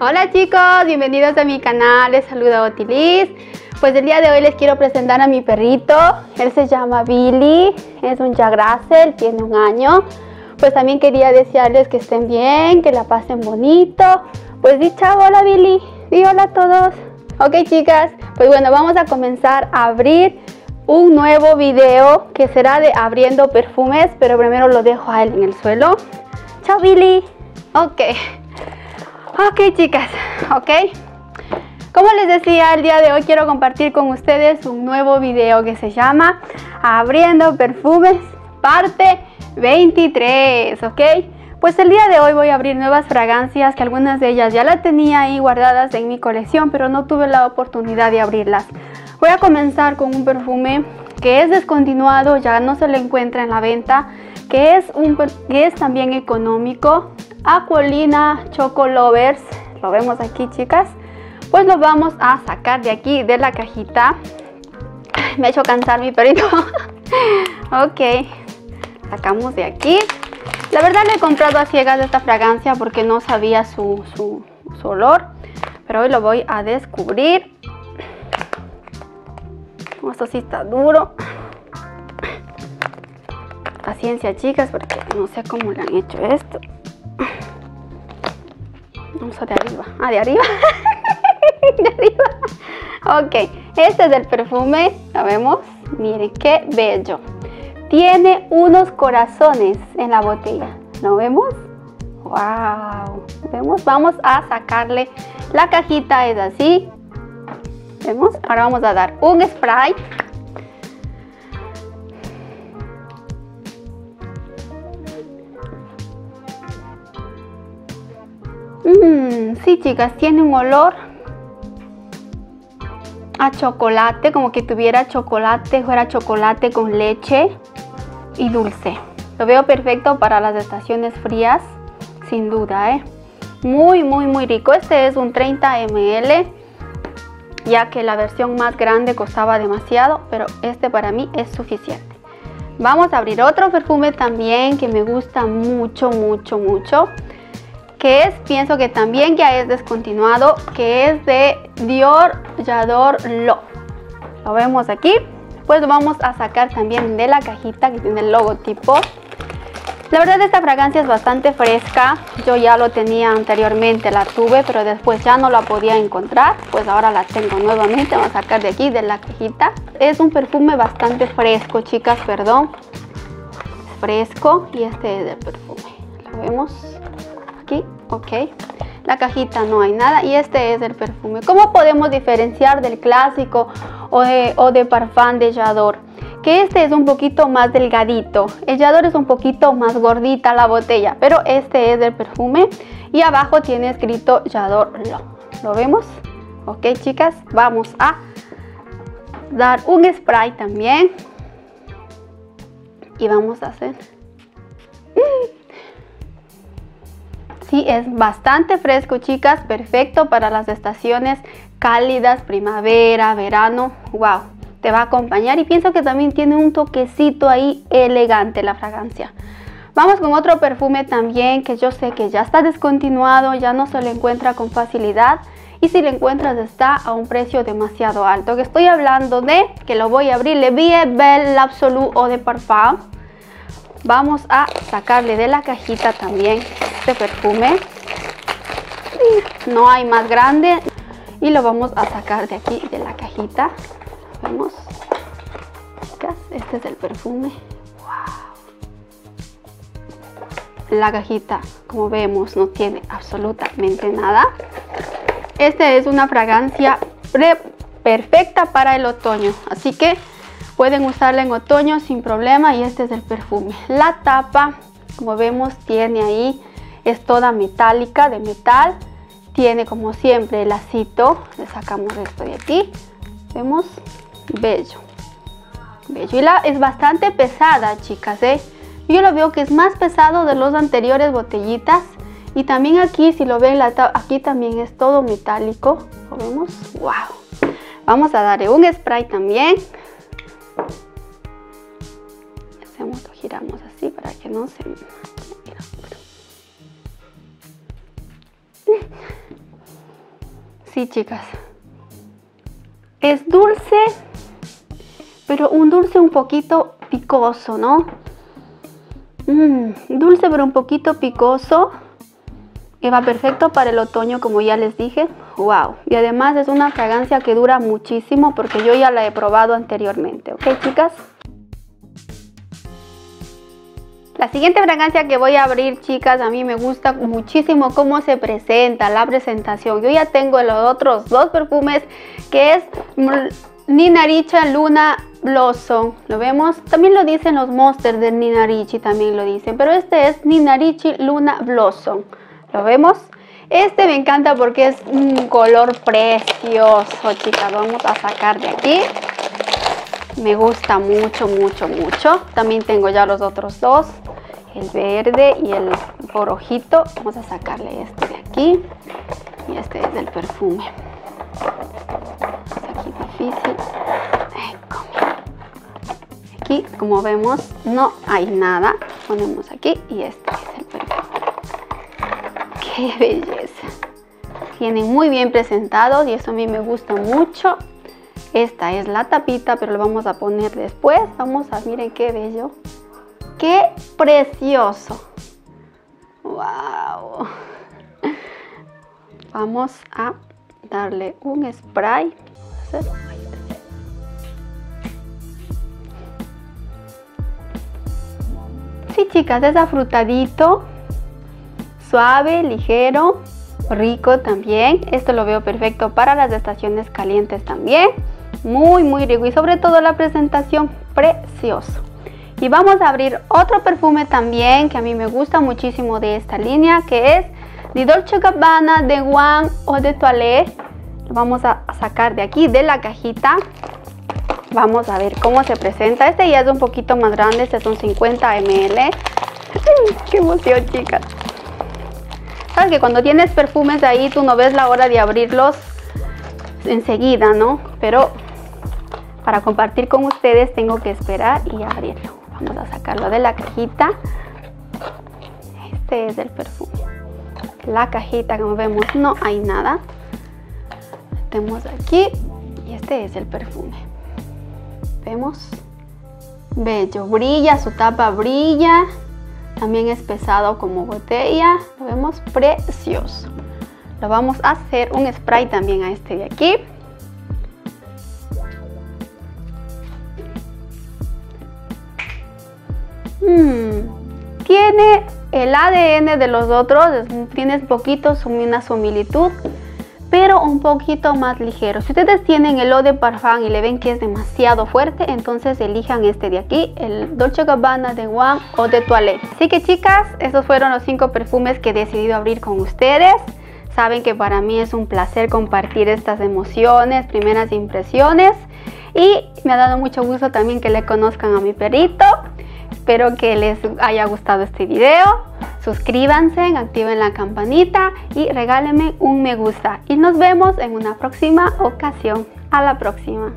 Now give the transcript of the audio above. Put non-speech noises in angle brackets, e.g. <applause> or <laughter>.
Hola chicos, bienvenidos a mi canal, les saluda Otilis. Pues el día de hoy les quiero presentar a mi perrito, él se llama Billy, es un Jack Russell, tiene un año. Pues también quería desearles que estén bien, que la pasen bonito. Pues di chao, hola Billy, di hola a todos. Ok chicas, pues bueno, vamos a comenzar a abrir un nuevo video que será de abriendo perfumes, pero primero lo dejo a él en el suelo. Chao Billy. Ok. Ok chicas, ok. Como les decía, el día de hoy quiero compartir con ustedes un nuevo video que se llama Abriendo Perfumes, parte 23, ok. Pues el día de hoy voy a abrir nuevas fragancias que algunas de ellas ya las tenía ahí guardadas en mi colección, pero no tuve la oportunidad de abrirlas. Voy a comenzar con un perfume que es descontinuado, ya no se le encuentra en la venta, que es, un, que es también económico, Aquolina Choco Lovers, lo vemos aquí chicas, pues lo vamos a sacar de aquí de la cajita. Me ha hecho cansar mi perrito. <laughs> ok, sacamos de aquí. La verdad le he comprado a ciegas esta fragancia porque no sabía su, su, su olor, pero hoy lo voy a descubrir. Esto sí está duro. Paciencia chicas porque no sé cómo le han hecho esto. Vamos a de arriba. Ah, de arriba. <laughs> de arriba. Ok, este es el perfume. ¿Lo vemos? Miren qué bello. Tiene unos corazones en la botella. ¿Lo vemos? ¡Wow! ¿Vemos? Vamos a sacarle la cajita, es así. ¿Vemos? Ahora vamos a dar un spray. Chicas, tiene un olor a chocolate, como que tuviera chocolate, fuera chocolate con leche y dulce. Lo veo perfecto para las estaciones frías, sin duda, ¿eh? Muy, muy, muy rico. Este es un 30 ml, ya que la versión más grande costaba demasiado, pero este para mí es suficiente. Vamos a abrir otro perfume también que me gusta mucho, mucho, mucho que es, pienso que también ya es descontinuado, que es de Dior Yador Lo. Lo vemos aquí. Pues lo vamos a sacar también de la cajita que tiene el logotipo. La verdad esta fragancia es bastante fresca. Yo ya lo tenía anteriormente, la tuve, pero después ya no la podía encontrar. Pues ahora la tengo nuevamente. Vamos a sacar de aquí, de la cajita. Es un perfume bastante fresco, chicas, perdón. Fresco y este es el perfume. Lo vemos aquí, ok. La cajita no hay nada y este es el perfume. ¿Cómo podemos diferenciar del clásico o de, parfum de Yador? Que este es un poquito más delgadito. El Yador es un poquito más gordita la botella, pero este es el perfume y abajo tiene escrito Yador Lo. ¿Lo vemos? Ok, chicas, vamos a dar un spray también y vamos a hacer Sí, es bastante fresco, chicas. Perfecto para las estaciones cálidas, primavera, verano. Wow, te va a acompañar y pienso que también tiene un toquecito ahí elegante la fragancia. Vamos con otro perfume también que yo sé que ya está descontinuado, ya no se lo encuentra con facilidad. Y si lo encuentras está a un precio demasiado alto. Que estoy hablando de, que lo voy a abrir, Le Vie Belle Absolu Eau de Parfum. Vamos a sacarle de la cajita también este perfume. No hay más grande. Y lo vamos a sacar de aquí, de la cajita. Vemos. Este es el perfume. La cajita, como vemos, no tiene absolutamente nada. Esta es una fragancia perfecta para el otoño. Así que pueden usarla en otoño sin problema. Y este es el perfume. La tapa, como vemos, tiene ahí es toda metálica de metal. Tiene como siempre el lacito. Le sacamos esto de aquí. Vemos bello. Bello. Y la es bastante pesada chicas ¿eh? yo lo veo que es más pesado de los anteriores botellitas. Y también aquí si lo ven aquí también es todo metálico. Lo vemos wow vamos a darle un spray también giramos así para que no se Sí, chicas. Es dulce, pero un dulce un poquito picoso, ¿no? Mm, dulce pero un poquito picoso. Y va perfecto para el otoño, como ya les dije. ¡Wow! Y además es una fragancia que dura muchísimo porque yo ya la he probado anteriormente. ¿Ok, chicas? La siguiente fragancia que voy a abrir, chicas, a mí me gusta muchísimo cómo se presenta, la presentación. Yo ya tengo los otros dos perfumes, que es Nina Richa Luna Blossom. ¿Lo vemos? También lo dicen los Monsters de Nina Ricci, también lo dicen. Pero este es Nina Ricci Luna Blossom. ¿Lo vemos? Este me encanta porque es un color precioso, chicas. Vamos a sacar de aquí. Me gusta mucho, mucho, mucho. También tengo ya los otros dos. El verde y el rojito. Vamos a sacarle este de aquí. Y este es el perfume. Aquí difícil. Aquí, como vemos, no hay nada. Ponemos aquí y este es el perfume. ¡Qué belleza! Vienen muy bien presentados y eso a mí me gusta mucho. Esta es la tapita, pero lo vamos a poner después. Vamos a, miren qué bello. ¡Qué precioso! ¡Wow! Vamos a darle un spray. Sí, chicas, es afrutadito, suave, ligero, rico también. Esto lo veo perfecto para las estaciones calientes también. Muy muy rico. Y sobre todo la presentación precioso. Y vamos a abrir otro perfume también que a mí me gusta muchísimo de esta línea que es de Dolce Gabbana de One o de Toilette. Lo vamos a sacar de aquí de la cajita. Vamos a ver cómo se presenta. Este ya es un poquito más grande este son 50 ml qué emoción chicas que cuando tienes perfumes ahí tú no ves la hora de abrirlos enseguida no pero para compartir con ustedes tengo que esperar y abrirlo. Vamos a sacarlo de la cajita. Este es el perfume. La cajita, como vemos, no hay nada. Metemos aquí y este es el perfume. Vemos. Bello, brilla, su tapa brilla. También es pesado como botella. Lo vemos precioso. Lo vamos a hacer un spray también a este de aquí. Hmm, tiene el ADN de los otros, tiene poquitos, una similitud, pero un poquito más ligero. Si ustedes tienen el Eau de Parfum y le ven que es demasiado fuerte, entonces elijan este de aquí, el Dolce Gabbana de One o de Toilette. Así que chicas, esos fueron los cinco perfumes que he decidido abrir con ustedes. Saben que para mí es un placer compartir estas emociones, primeras impresiones. Y me ha dado mucho gusto también que le conozcan a mi perrito. Espero que les haya gustado este video. Suscríbanse, activen la campanita y regálenme un me gusta. Y nos vemos en una próxima ocasión. A la próxima.